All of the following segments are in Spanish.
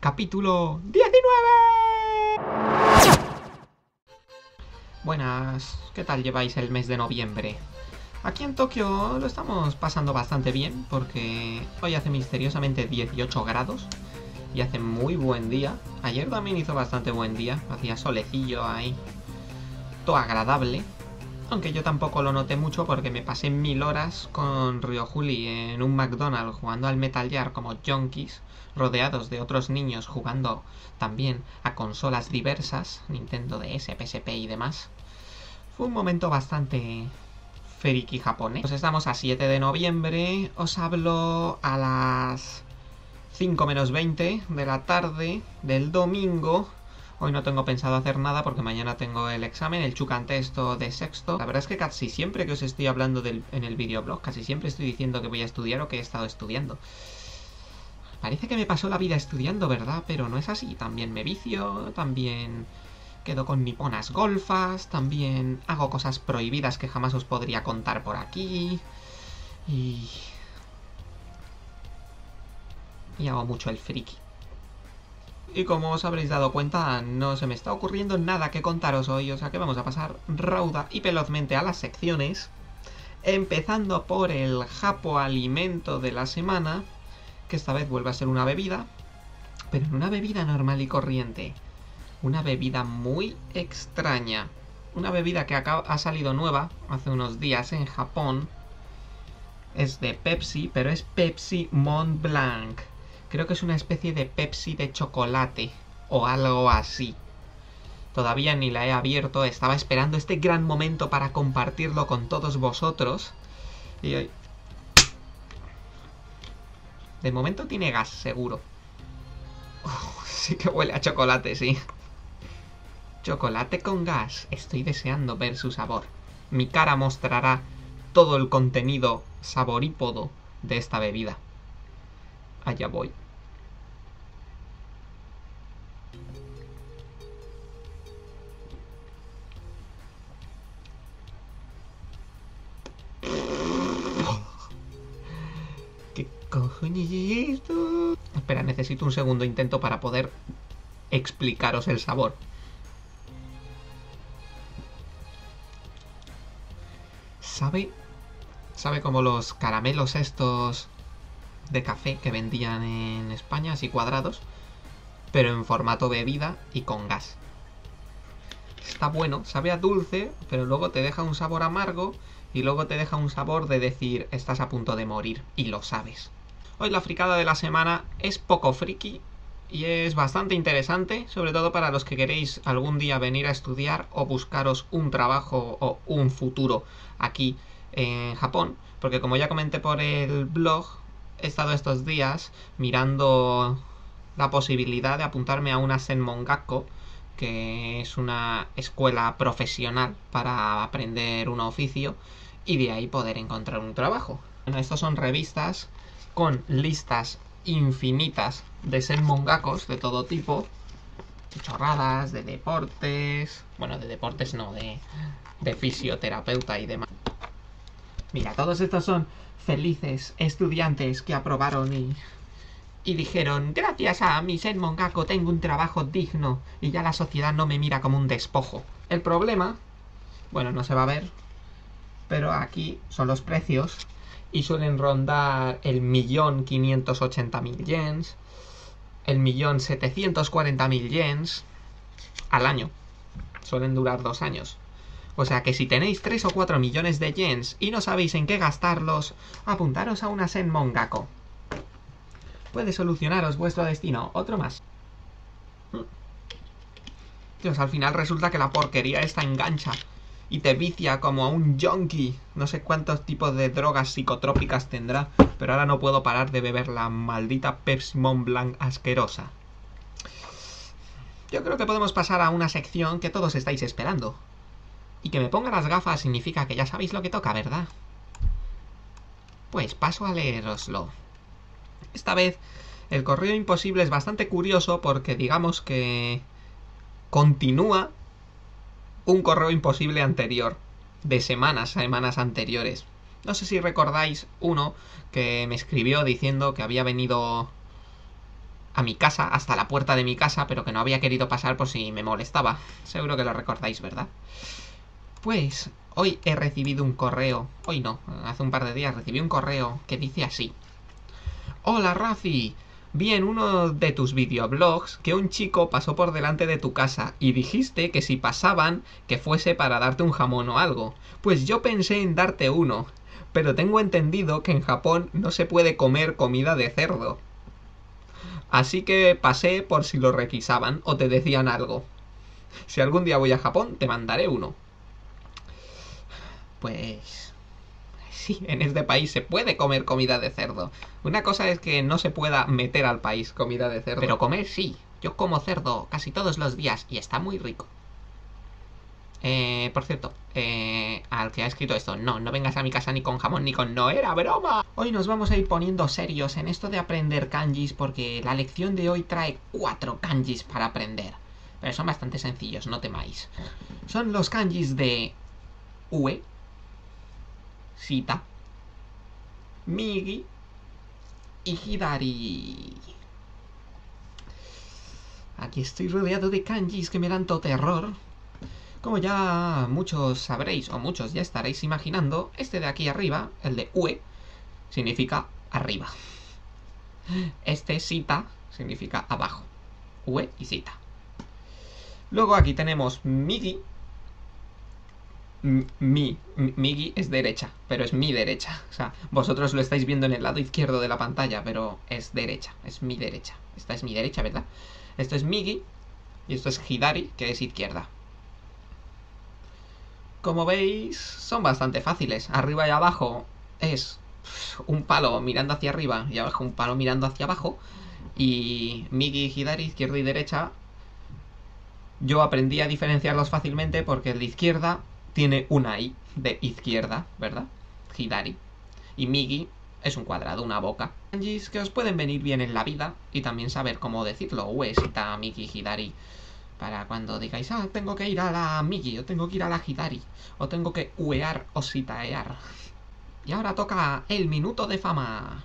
capítulo 19. Buenas, ¿qué tal lleváis el mes de noviembre? Aquí en Tokio lo estamos pasando bastante bien porque hoy hace misteriosamente 18 grados y hace muy buen día. Ayer también hizo bastante buen día, hacía solecillo ahí, todo agradable. Aunque yo tampoco lo noté mucho porque me pasé mil horas con Juli en un McDonald's jugando al Metal Gear como junkies, rodeados de otros niños jugando también a consolas diversas, Nintendo DS, PSP y demás. Fue un momento bastante feriki japonés. Pues estamos a 7 de noviembre, os hablo a las 5 menos 20 de la tarde del domingo Hoy no tengo pensado hacer nada porque mañana tengo el examen, el chucantesto de sexto. La verdad es que casi siempre que os estoy hablando en el videoblog, casi siempre estoy diciendo que voy a estudiar o que he estado estudiando. Parece que me pasó la vida estudiando, ¿verdad? Pero no es así. También me vicio, también quedo con niponas golfas, también hago cosas prohibidas que jamás os podría contar por aquí. Y... Y hago mucho el friki. Y como os habréis dado cuenta, no se me está ocurriendo nada que contaros hoy, o sea que vamos a pasar rauda y velozmente a las secciones. Empezando por el japo alimento de la semana, que esta vez vuelve a ser una bebida, pero en una bebida normal y corriente. Una bebida muy extraña. Una bebida que ha salido nueva hace unos días en Japón. Es de Pepsi, pero es Pepsi Mont Blanc. Creo que es una especie de Pepsi de chocolate o algo así. Todavía ni la he abierto, estaba esperando este gran momento para compartirlo con todos vosotros. Y hoy... De momento tiene gas, seguro. sí que huele a chocolate, sí. Chocolate con gas. Estoy deseando ver su sabor. Mi cara mostrará todo el contenido saborípodo de esta bebida. Allá voy. Esto? Espera, necesito un segundo intento para poder explicaros el sabor. ¿Sabe? ¿Sabe como los caramelos estos de café que vendían en España, así cuadrados, pero en formato bebida y con gas. Está bueno, sabe a dulce, pero luego te deja un sabor amargo y luego te deja un sabor de decir estás a punto de morir y lo sabes. Hoy la fricada de la semana es poco friki y es bastante interesante, sobre todo para los que queréis algún día venir a estudiar o buscaros un trabajo o un futuro aquí en Japón, porque como ya comenté por el blog, he estado estos días mirando la posibilidad de apuntarme a una Senmongakko, que es una escuela profesional para aprender un oficio y de ahí poder encontrar un trabajo. Bueno, estas son revistas con listas infinitas de Senmongakos de todo tipo, chorradas, de deportes, bueno, de deportes no, de, de fisioterapeuta y demás. Mira, todos estos son felices estudiantes que aprobaron y, y dijeron, gracias a mi Sen Mongako tengo un trabajo digno y ya la sociedad no me mira como un despojo. El problema, bueno, no se va a ver, pero aquí son los precios y suelen rondar el millón quinientos ochenta mil yens, el millón setecientos cuarenta mil yens al año. Suelen durar dos años. O sea que si tenéis 3 o 4 millones de yens y no sabéis en qué gastarlos, apuntaros a una Senmongako. Puede solucionaros vuestro destino. Otro más. Dios, al final resulta que la porquería esta engancha y te vicia como a un junkie. No sé cuántos tipos de drogas psicotrópicas tendrá, pero ahora no puedo parar de beber la maldita Pepsi Mont Blanc asquerosa. Yo creo que podemos pasar a una sección que todos estáis esperando. Y que me ponga las gafas significa que ya sabéis lo que toca, ¿verdad? Pues paso a leeroslo. Esta vez el correo imposible es bastante curioso porque digamos que continúa un correo imposible anterior, de semanas, semanas anteriores. No sé si recordáis uno que me escribió diciendo que había venido a mi casa, hasta la puerta de mi casa, pero que no había querido pasar por si me molestaba. Seguro que lo recordáis, ¿verdad? Pues hoy he recibido un correo, hoy no, hace un par de días recibí un correo que dice así. Hola Rafi, vi en uno de tus videoblogs que un chico pasó por delante de tu casa y dijiste que si pasaban que fuese para darte un jamón o algo. Pues yo pensé en darte uno, pero tengo entendido que en Japón no se puede comer comida de cerdo. Así que pasé por si lo requisaban o te decían algo. Si algún día voy a Japón, te mandaré uno. Pues... Sí, en este país se puede comer comida de cerdo. Una cosa es que no se pueda meter al país comida de cerdo. Pero comer sí. Yo como cerdo casi todos los días y está muy rico. Eh, por cierto, eh, al que ha escrito esto, no, no vengas a mi casa ni con jamón ni con no era broma. Hoy nos vamos a ir poniendo serios en esto de aprender kanjis porque la lección de hoy trae cuatro kanjis para aprender. Pero son bastante sencillos, no temáis. Son los kanjis de Ue, Sita, Migi y Hidari. Aquí estoy rodeado de kanjis que me dan todo terror, como ya muchos sabréis, o muchos ya estaréis imaginando, este de aquí arriba, el de Ue, significa arriba. Este Sita significa abajo. Ue y Sita. Luego aquí tenemos Migi. Mi, Migi es derecha, pero es mi derecha. O sea, vosotros lo estáis viendo en el lado izquierdo de la pantalla, pero es derecha, es mi derecha. Esta es mi derecha, ¿verdad? Esto es Migi y esto es Hidari, que es izquierda. Como veis, son bastante fáciles. Arriba y abajo es un palo mirando hacia arriba y abajo un palo mirando hacia abajo. Y Migi Hidari, izquierda y derecha, yo aprendí a diferenciarlos fácilmente porque el de izquierda tiene una I de izquierda, ¿verdad? Hidari. Y Migi es un cuadrado, una boca. Kanjis que os pueden venir bien en la vida y también saber cómo decirlo. Uesita, Migi, Hidari para cuando digáis, ah, tengo que ir a la Migi, o tengo que ir a la Hidari, o tengo que uear o sitaear. Y ahora toca el minuto de fama.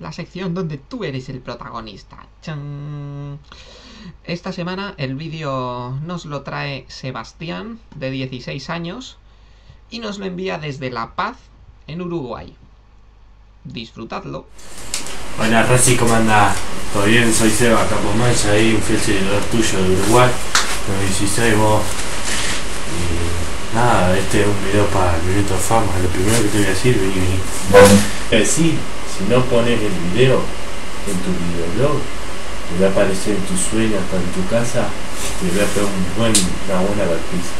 La sección donde tú eres el protagonista. ¡Chan! Esta semana el vídeo nos lo trae Sebastián, de 16 años, y nos lo envía desde La Paz, en Uruguay. Disfrutadlo. Hola Rosy, ¿cómo andás? ¿Todo bien? Soy Seba Capomancha, ahí un fiel seguidor tuyo de Uruguay, con 16 vos. Y nada, este es un video para el minuto de fama. Lo primero que te voy a decir, vení, vení. Es decir, si no pones el video en tu videoblog, te va a aparecer en tus sueños, hasta en tu casa, te voy a pegar un buen, una buena golpiza.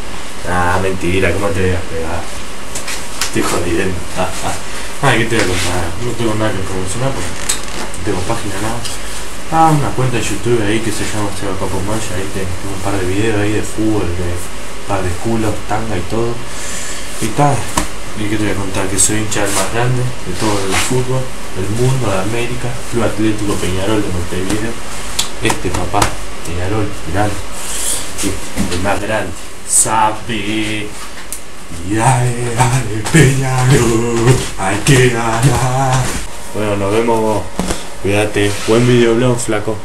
Ah, mentira, ¿cómo te voy a pegar? Estoy jodiendo. Ah, ah. ¿qué te voy a contar? No tengo nada que promocionar porque tengo página nada. Ah, una cuenta de YouTube ahí que se llama Seba Capo Maya, ahí tengo un par de videos ahí de fútbol, de par de culos, tanga y todo. Y tal, y que te voy a contar que soy hincha del más grande de todo el fútbol, del mundo, de América, Club Atlético Peñarol de Montevideo. Este papá, Peñarol, grande, el más grande, sabe. Y dale, dale, Peñarol, hay que ganar. Bueno, nos vemos. Cuídate. Buen videoblog, flaco.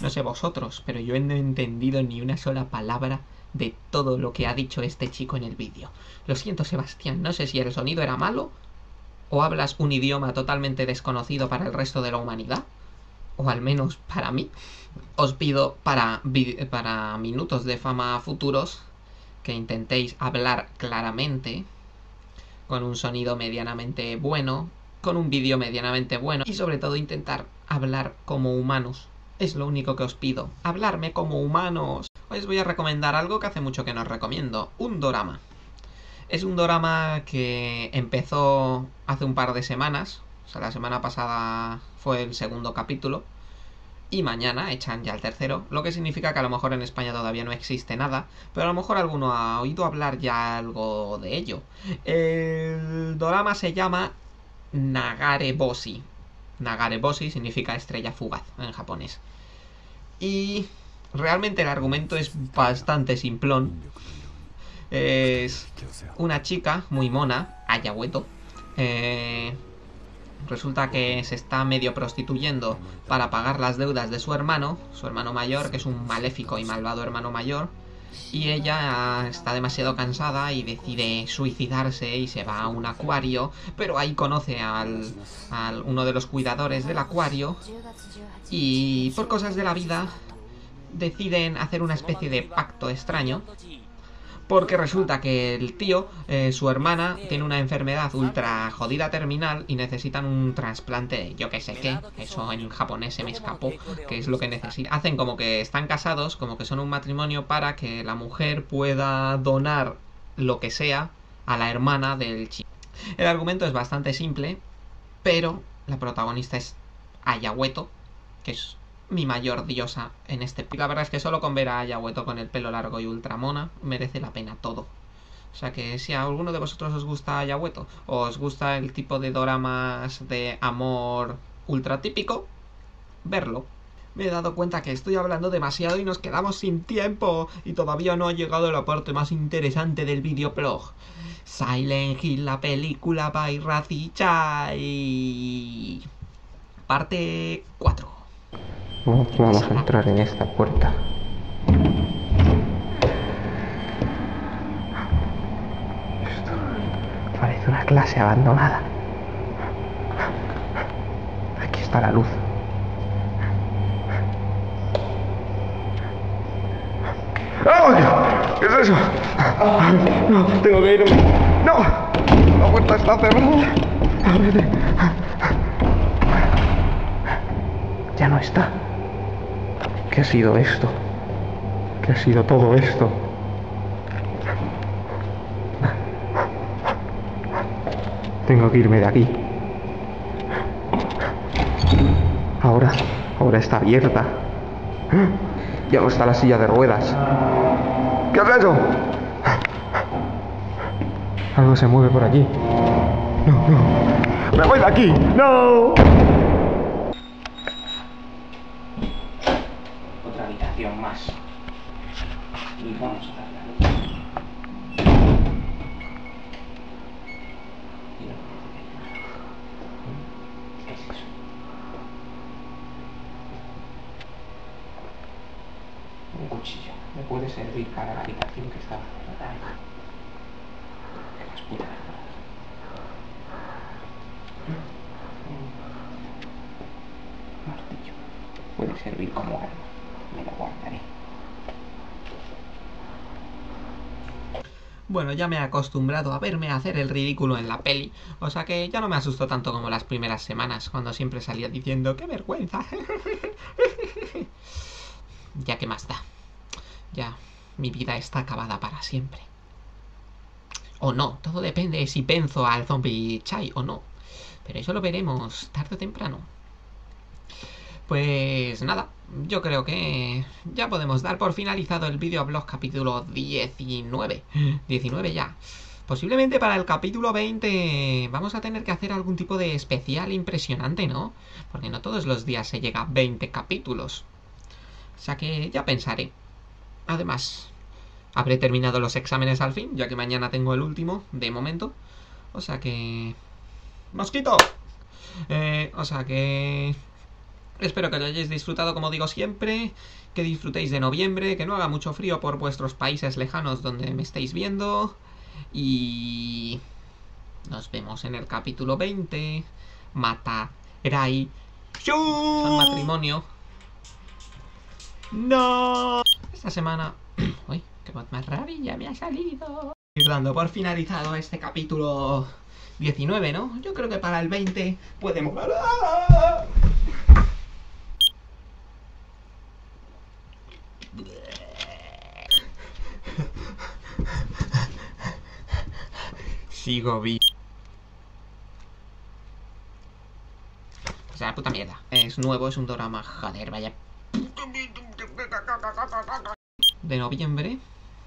No sé vosotros, pero yo no he entendido ni una sola palabra de todo lo que ha dicho este chico en el vídeo. Lo siento, Sebastián, no sé si el sonido era malo o hablas un idioma totalmente desconocido para el resto de la humanidad, o al menos para mí. Os pido para, minutos de fama futuros que intentéis hablar claramente, con un sonido medianamente bueno, con un vídeo medianamente bueno y sobre todo intentar hablar como humanos. Es lo único que os pido, hablarme como humanos. Hoy os voy a recomendar algo que hace mucho que no os recomiendo, un dorama. Es un dorama que empezó hace un par de semanas, o sea, la semana pasada fue el segundo capítulo, y mañana echan ya el tercero, lo que significa que a lo mejor en España todavía no existe nada, pero a lo mejor alguno ha oído hablar ya algo de ello. El dorama se llama Nagare Boshi. Nagare Boshi significa estrella fugaz en japonés. Y realmente el argumento es bastante simplón. Es una chica muy mona, Ayahueto. Eh, resulta que se está medio prostituyendo para pagar las deudas de su hermano, su hermano mayor, que es un maléfico y malvado hermano mayor, y ella está demasiado cansada y decide suicidarse y se va a un acuario, pero ahí conoce al, al uno de los cuidadores del acuario y por cosas de la vida deciden hacer una especie de pacto extraño porque resulta que el tío, eh, su hermana, tiene una enfermedad ultra jodida terminal y necesitan un trasplante yo que sé qué. Eso en japonés se me escapó, que es lo que necesitan. Hacen como que están casados, como que son un matrimonio para que la mujer pueda donar lo que sea a la hermana del chico. El argumento es bastante simple, pero la protagonista es Ayahueto, que es mi mayor diosa en este... La verdad es que solo con ver a Ayahueto con el pelo largo y ultramona merece la pena todo. O sea que si a alguno de vosotros os gusta Ayahueto o os gusta el tipo de doramas de amor ultra típico, verlo. Me he dado cuenta que estoy hablando demasiado y nos quedamos sin tiempo y todavía no ha llegado la parte más interesante del videoblog. Silent Hill, la película by Razi Chai. Parte 4. ¿Cómo vamos a entrar en esta puerta? Esto parece una clase abandonada. Aquí está la luz. ¡Ah! ¿Qué es eso? No, tengo que irme. ¡No! La puerta está cerrada. Ábrete. Ya no está. ¿Qué ha sido esto? ¿Qué ha sido todo esto? Tengo que irme de aquí. Ahora, ahora está abierta. Ya no está la silla de ruedas. ¿Qué has hecho? Algo se mueve por aquí. No, no. ¡Me voy de aquí! ¡No! Otra habitación más. Y vamos a darle a luz. Y no ¿Qué es eso? Un cuchillo. Me puede servir para la habitación que estaba cerrada. Que las putas. Un martillo. Puede servir como arma. Me lo guardaré. Bueno, ya me he acostumbrado a verme hacer el ridículo en la peli, o sea que ya no me asustó tanto como las primeras semanas, cuando siempre salía diciendo ¡qué vergüenza! ya que más da. Ya, mi vida está acabada para siempre. O no, todo depende de si penzo al zombie chai o no. Pero eso lo veremos tarde o temprano. Pues nada, yo creo que ya podemos dar por finalizado el videoblog capítulo 19. 19 ya. Posiblemente para el capítulo 20 vamos a tener que hacer algún tipo de especial impresionante, ¿no? Porque no todos los días se llega a 20 capítulos. O sea que ya pensaré. Además, habré terminado los exámenes al fin, ya que mañana tengo el último, de momento. O sea que... ¡Mosquito! Eh, o sea que... Espero que lo hayáis disfrutado como digo siempre, que disfrutéis de noviembre, que no haga mucho frío por vuestros países lejanos donde me estáis viendo. Y... Nos vemos en el capítulo 20. Mata Rai. Son matrimonio. ¡No! Esta semana... Uy, qué voz más rarilla me ha salido. Ir dando por finalizado este capítulo 19, ¿no? Yo creo que para el 20 podemos... Sigo vi. O sea, puta mierda. Es nuevo, es un drama. Joder, vaya. De noviembre.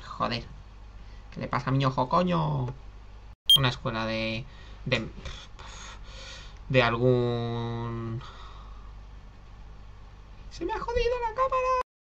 Joder. ¿Qué le pasa a mi ojo, coño? Una escuela de. de. de algún. Se me ha jodido la cámara.